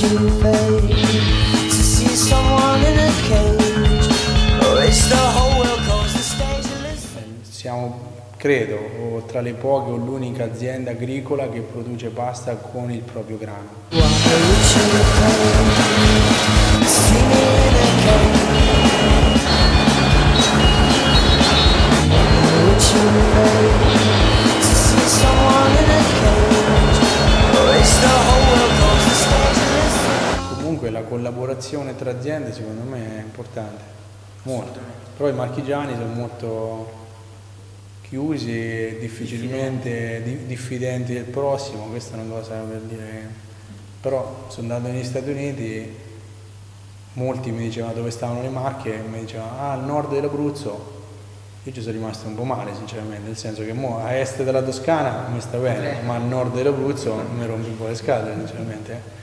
you pay to see someone in a cage? Oh, Or is the whole world closed the stage? Eh, siamo credo tra le poche o l'unica azienda agricola che produce pasta con il proprio grano. Comunque la collaborazione tra aziende secondo me è importante, molto. Però i marchigiani sono molto chiusi e difficilmente di- diffidenti del prossimo, questa è una cosa per dire. Però sono andato negli Stati Uniti, molti mi dicevano dove stavano le Marche e mi dicevano ah al nord dell'Abruzzo. Io ci sono rimasto un po' male sinceramente, nel senso che a est della Toscana mi sta bene, ma a nord dell'Abruzzo mi rompi un po' le scatole sinceramente.